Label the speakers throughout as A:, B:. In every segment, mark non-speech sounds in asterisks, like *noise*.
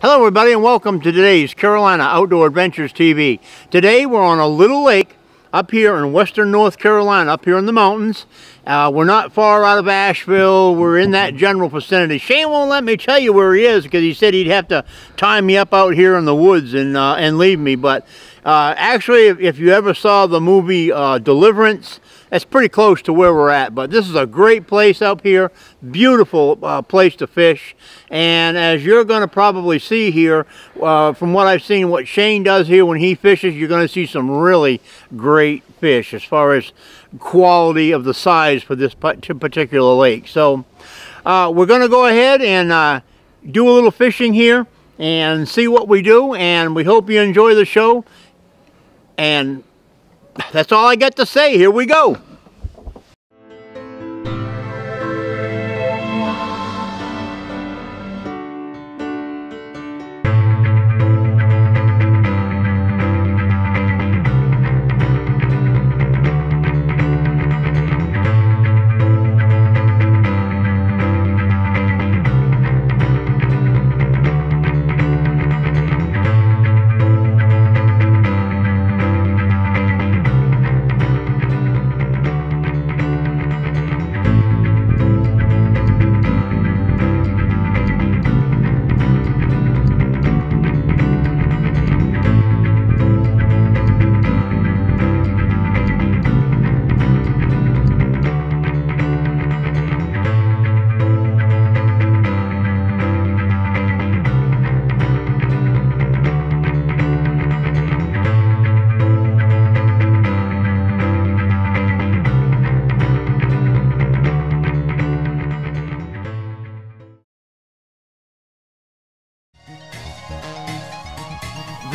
A: Hello everybody and welcome to today's Carolina Outdoor Adventures TV. Today we're on a little lake up here in western North Carolina, up here in the mountains. Uh, we're not far out of Asheville. We're in that general vicinity. Shane won't let me tell you where he is because he said he'd have to tie me up out here in the woods and, uh, and leave me. But uh, actually, if, if, you ever saw the movie uh, Deliverance, that's pretty close to where we're at. But this is a great place up here. Beautiful uh, place to fish. And as you're going to probably see here, uh, from what I've seen, what Shane does here when he fishes, you're going to see some really great fish as far as quality of the size for this particular lake. So uh, we're going to go ahead and uh, do a little fishing here and see what we do. And we hope you enjoy the show. And that's all I got to say. Here we go.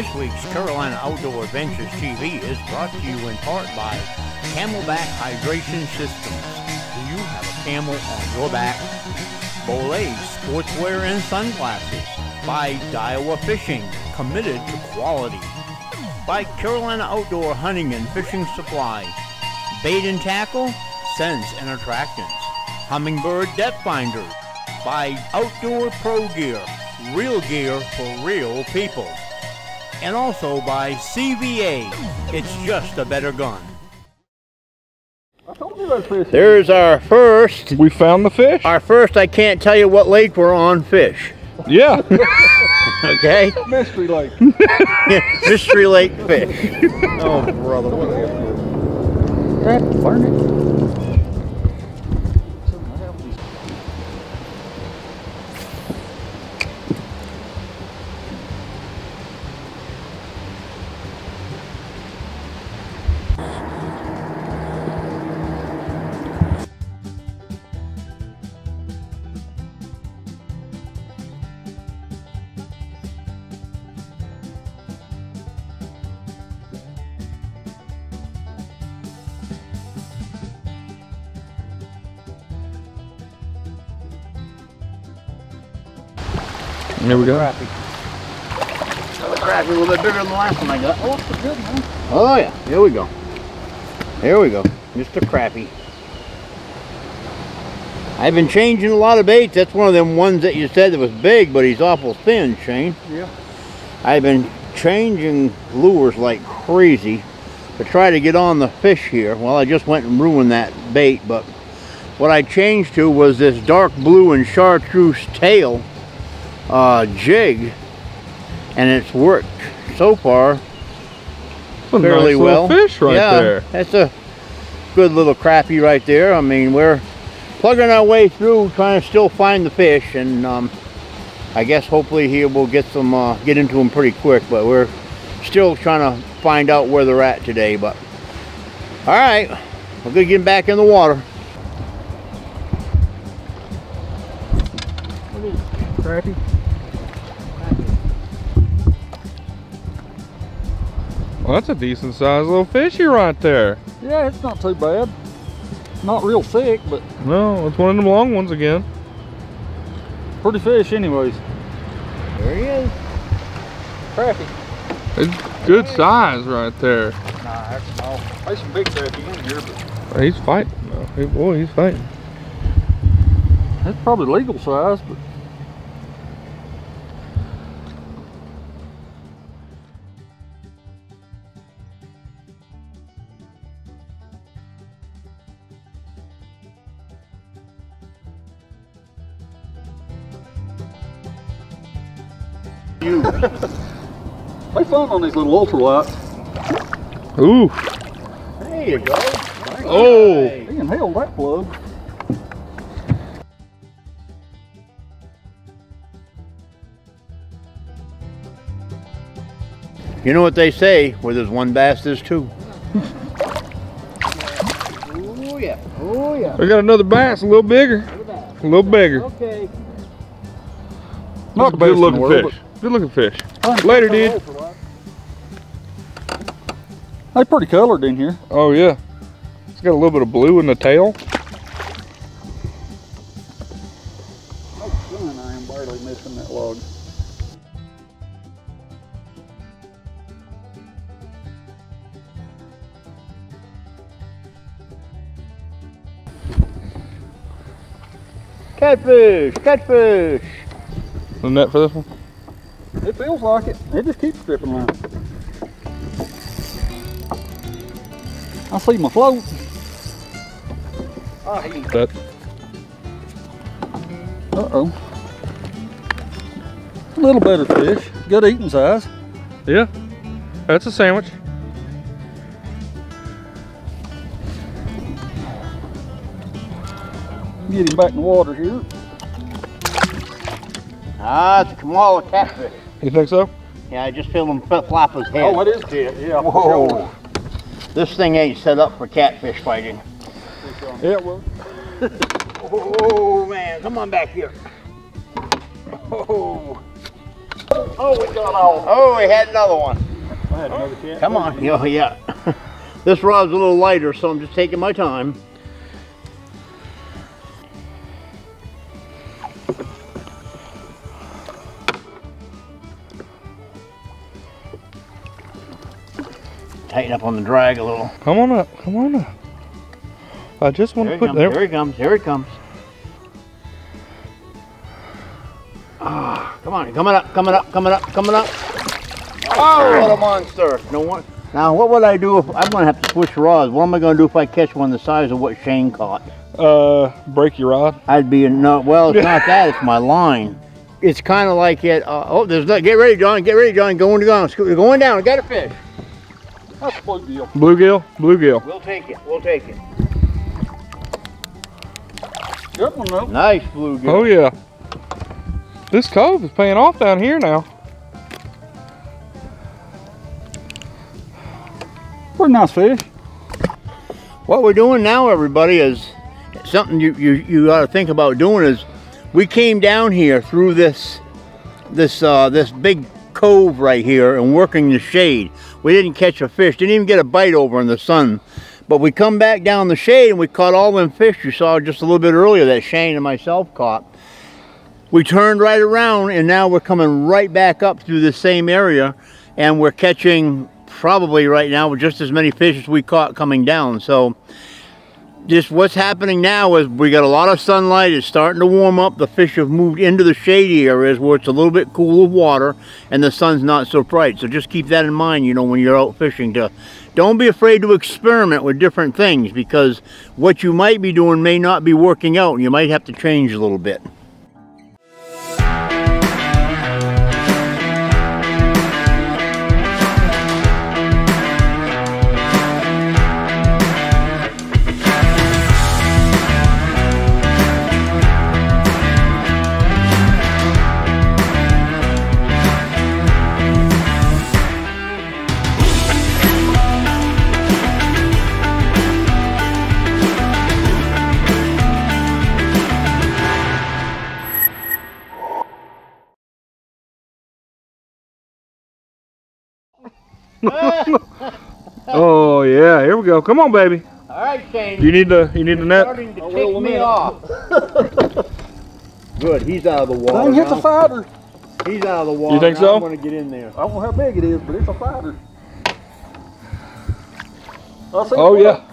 A: This week's Carolina Outdoor Adventures TV is brought to you in part by CamelBak Hydration Systems. Do you have a camel on your back? Bollé Sportswear and Sunglasses. By Daiwa Fishing, committed to quality. By Carolina Outdoor Hunting and Fishing Supplies. Bait and Tackle, Scents and Attractants. Humminbird Depth Finders. By Outdoor Pro Gear, real gear for real people and also by CVA. It's just a better gun. There's our first.
B: We found the fish.
A: Our first, I can't tell you what lake we're on, fish.
B: Yeah. *laughs*
A: okay.
C: Mystery lake. *laughs*
A: Mystery lake fish. Oh, brother. That burn
B: Here we go.
A: Crappie. Another crappie, a little bit bigger than the last one I got. Oh, that's a good one. Oh yeah, here we go. Here we go. Mr. Crappie. I've been changing a lot of baits. That's one of them ones that you said that was big, but he's awful thin, Shane.
C: Yeah.
A: I've been changing lures like crazy to try to get on the fish here. Well, I just went and ruined that bait, but what I changed to was this dark blue and chartreuse tail uh, jig and it's worked so far fairly
B: nice
A: well.
B: fish right
A: yeah,
B: there.
A: That's a good little crappie right there. I mean, we're plugging our way through trying to still find the fish and um, I guess hopefully here we'll get some uh, get into them pretty quick but we're still trying to find out where they're at today but all right we're gonna get back in the water
C: Crappie.
B: Well, that's a decent sized little fishy right there.
C: Yeah, it's not too bad. Not real thick, but
B: No, it's one of them long ones again.
C: pretty fish anyways.
A: there he is
C: Crappie.
B: It's good size right there.
C: Nah, that's small. There's some big crappie in here, but
B: He's fighting. though. Hey, boy, he's fighting.
C: that's probably legal size, but
A: You.
C: They fun on these little ultralights.
B: Ooh.
A: There you go.
B: Oh.
C: He inhaled that plug.
A: You know what they say, where there's one bass, there's two. oh yeah, oh yeah.
B: We got another bass, a little bigger. A little bigger.
A: Okay.
C: Not
B: a
C: the
B: good looking
C: the world,
B: fish. Good looking fish. Later, dude.
C: They pretty colored in here.
B: Oh yeah. It's got a little bit of blue in the tail.
C: Oh, son, I am barely missing that log.
A: Catfish, catfish.
B: The net for this one.
C: It feels like it. It just keeps stripping line. I see my float.
B: That
C: Uh-oh. A little better fish. Good eating size.
B: yeah. That's a sandwich.
C: Get him back in the water here.
A: Ah, it's a Kamala catfish.
B: You think so?
A: Yeah, I just feel them flip flop his head.
C: Oh, it is dead. Yeah.
A: Whoa. This thing ain't set up for catfish fighting.
C: Yeah, well.
A: Oh man, come on back here. Oh. Oh, we got all. Oh, we had another one.
C: I had another cat.
A: Come on. Yeah, *laughs* yeah. this rod's a little lighter, so I'm just taking my time. Tighten up on the drag a little.
B: Come on up. Come on up. I just want
A: Here
B: to
A: he
B: put
A: comes.
B: there.
A: Here he comes. Here he comes. Ah, come on, coming up, coming up, coming up, coming up. Oh, what a monster! No one. Now, what would I do if I'm gonna have to switch rods? What am I gonna do if I catch one the size of what Shane caught?
B: Uh, break your rod.
A: I'd be no. Well, it's *laughs* not that. It's my line. It's kind of like it. Uh, oh, there's not. Get ready, John. Get ready, John. Going to go. We're going down. I got a fish.
C: That's a blue deal.
B: Bluegill. Bluegill.
A: We'll take it. We'll take it.
C: Good one though.
A: Nice bluegill.
B: Oh yeah. This cove is paying off down here now.
C: Pretty nice fish.
A: What we're doing now, everybody, is something you, you, you ought to think about doing is we came down here through this this uh, this big cove right here and working the shade. We didn't catch a fish, didn't even get a bite over in the sun. But we come back down the shade and we caught all them fish you saw just a little bit earlier that Shane and myself caught. We turned right around and now we're coming right back up through the same area and we're catching probably right now with just as many fish as we caught coming down. So just what's happening now is we got a lot of sunlight. It's starting to warm up. The fish have moved into the shady areas where it's a little bit cool of water and the sun's not so bright. So just keep that in mind, you know, when you're out fishing. To don't be afraid to experiment with different things because what you might be doing may not be working out. and You might have to change a little bit. *laughs*
B: Oh yeah, here we go. Come on, baby.
A: All right, Shane.
B: You need the you need the net.
A: starting to
C: I
A: tick
C: will
A: me off. *laughs* Good, he's out of the water.
C: Dang, it's a
A: now.
C: fighter.
A: He's out of the water.
B: You think
A: now
B: so?
A: I'm going to get in there.
C: I don't know how big it is, but it's a fighter. I see
B: Oh
C: one.
B: yeah.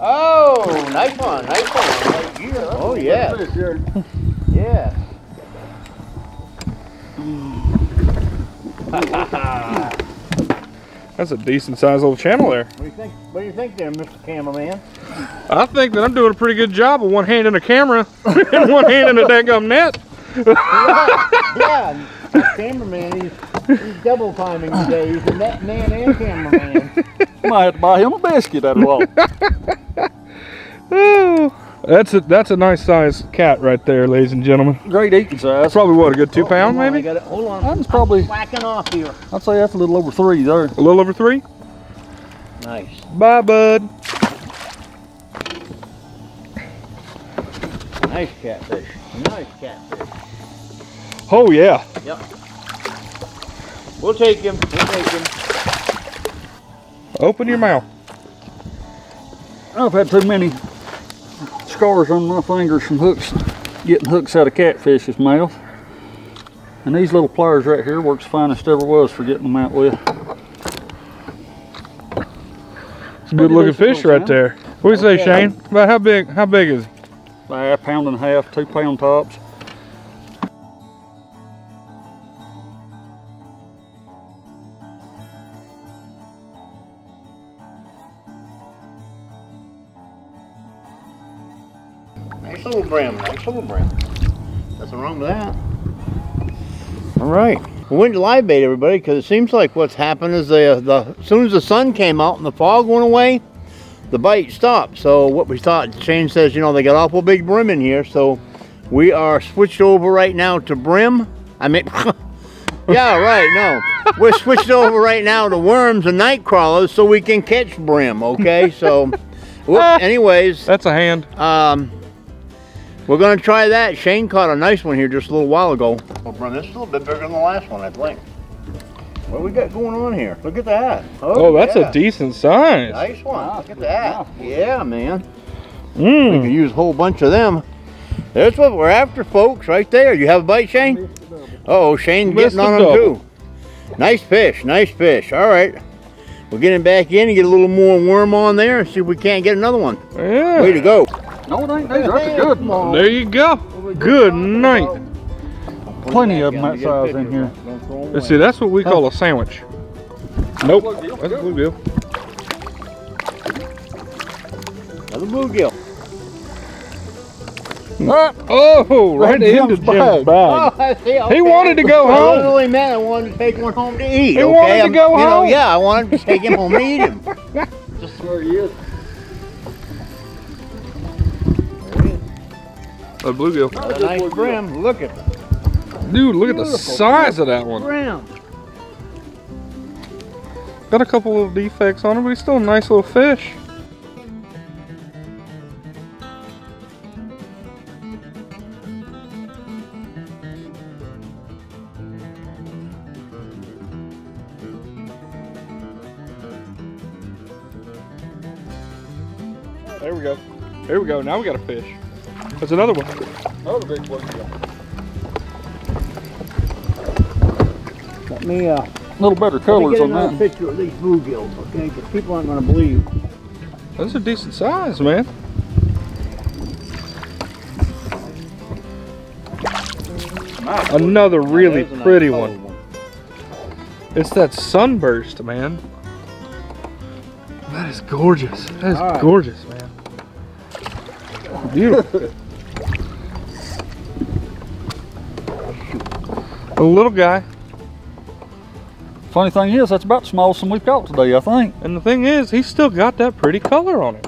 A: Oh, nice one, nice one. Right here. Oh yeah,
C: Fish here.
A: yeah. *laughs*
B: That's a decent sized little channel there.
A: What do you think? What do you think there, Mr. Cameraman?
B: I think that I'm doing a pretty good job of one hand in a camera *laughs* and one hand in a daggum net. *laughs*
A: yeah, cameraman, he's, he's double timing today. He's a net man and cameraman.
C: Might have to buy him a biscuit out of all. *laughs*
B: Oh, that's a that's a nice size cat right there, ladies and gentlemen.
C: Great eating size.
B: That's probably what a good two pound
A: on,
B: maybe,
A: gotta- hold on.
C: That's probably,
A: Whacking off here.
C: I'd say that's a little over three there.
B: a little over three.
A: Nice.
B: Bye, bud.
A: Nice catfish. Nice catfish.
B: Oh yeah.
A: Yep. We'll take him. We'll take him.
B: Open your mouth.
C: I've had too many scars on my fingers from hooks, getting hooks out of catfish's mouth. And these little pliers right here works finest ever was for getting them out with.
B: It's a good looking fish right there. What do you say, Shane? About how big? How big is?
C: By a pound and a half, two pound tops.
A: Brim. Nice little brim. Nothing wrong with that. All right. We went to live bait, everybody, because it seems like what's happened is the, the as soon as the sun came out and the fog went away, the bite stopped. So what we thought, Shane says, you know, they got awful big brim in here, so we are switched over right now to brim. I mean, *laughs* yeah, right. No, we're switched over right now to worms and night crawlers so we can catch brim. Okay, so. whoop, *laughs* anyways,
B: That's a hand.
A: um, we're gonna try that. Shane caught a nice one here just a little while ago. Well, Brun, this is a little bit bigger than the last one, I think. What we got going on here? Look at that.
B: Oh, that's
A: yeah.
B: a decent size.
A: nice one. Look at that. Yeah, man. We
B: Mmm.
A: could use a whole bunch of them. There's what we're after, folks, right there. You have a bite, Shane? Uh oh, Shane's
B: Missed
A: getting on them
B: double.
A: too. Nice fish, nice fish. All right. We're getting back in and get a little more worm on there and see if we can't get another one.
B: Yeah.
A: Way to go.
C: No, it ain't. These are that's a good one.
B: There you go. Good night.
C: Plenty of them that size in here.
B: Let's see, that's what we call a sandwich. Nope. That's a bluegill.
A: Another bluegill.
B: Oh, right
C: Right
B: into
C: Jim's
B: Jim's
C: bag.
B: bag.
A: Oh, I see.
B: He wanted to go
A: I
B: home.
A: literally meant I wanted to take one home to eat.
B: He
A: okay?
B: wanted to
A: I'm-
B: go
A: you know,
B: home.
A: yeah, I wanted to take him home and eat him. *laughs*
C: just where he is.
B: A bluegill.
A: A nice brim. Look at
B: Dude, look at the size of that one.
A: brim.
B: Got a couple little defects on it, but he's still a nice little fish. There we go. There we go. Now we got a fish. There's another one.
C: Another big one.
A: Let me, uh,
C: A little better colors on that.
A: picture of these bluegills, okay? Because people aren't going to believe.
B: Those are decent size, man. Another really
A: There's nice
B: pretty
A: colored
B: one. It's that sunburst, man. That is gorgeous. That is
A: All right.
B: gorgeous, man. Beautiful. *laughs* A little guy.
C: Funny thing is, that's about the smallest one we've caught today, I think.
B: And the thing is, he's still got that pretty color on him.